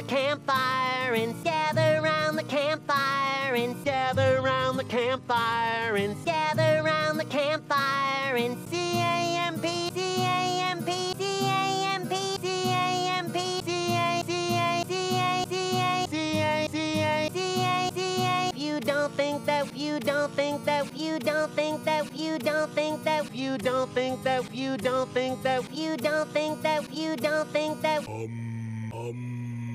the campfire and gather around the campfire and gather around the campfire and gather around the campfire and C A M P C A M P C A M P C A M P C A C A C A C A C A C A C A. C A You don't think that you don't think that you don't think that you don't think that you don't think that you don't think that you don't think that you don't think that. Um um.